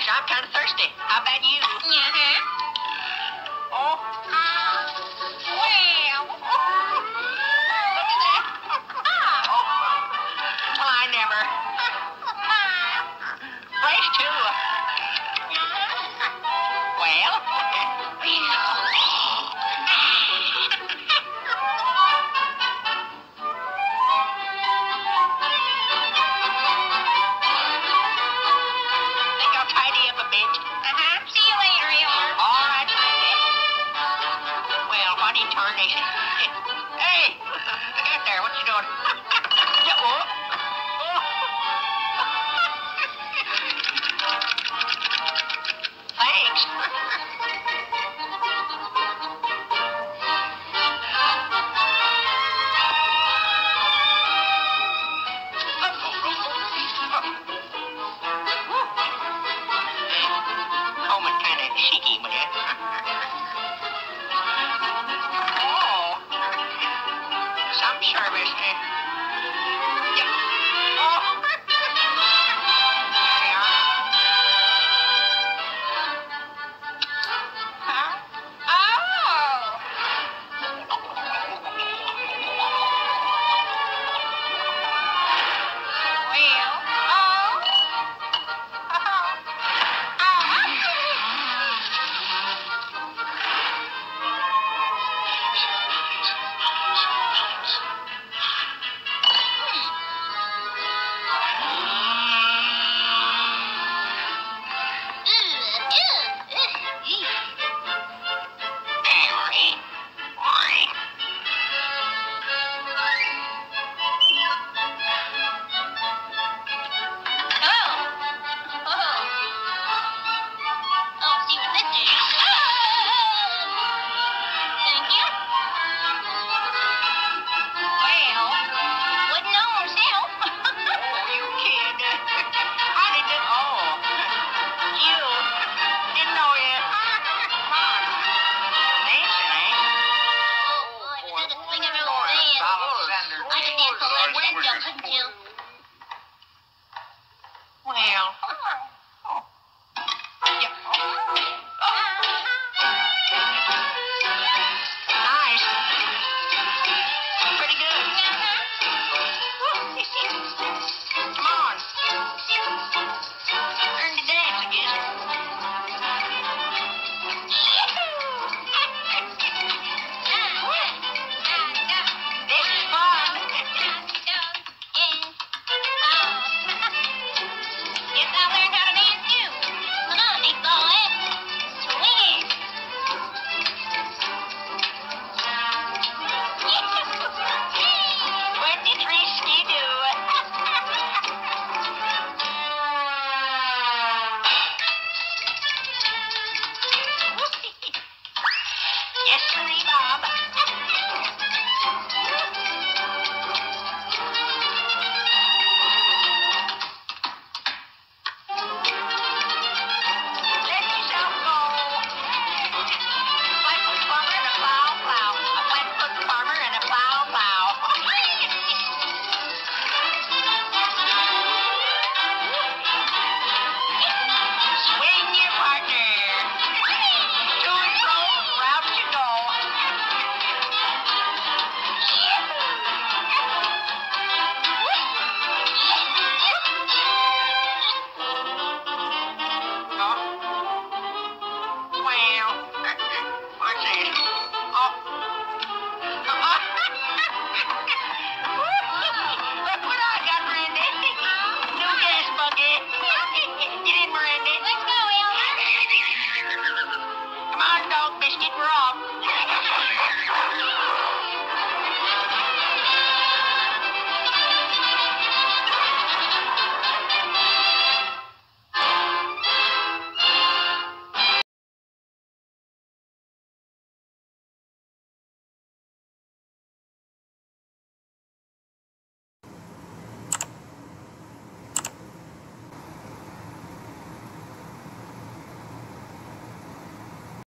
gosh, I'm kind of thirsty. How about you? Uh-huh. Oh. Uh-huh. See you later, Elmer. All right. Well, what eternity. Hey! Italy We're off.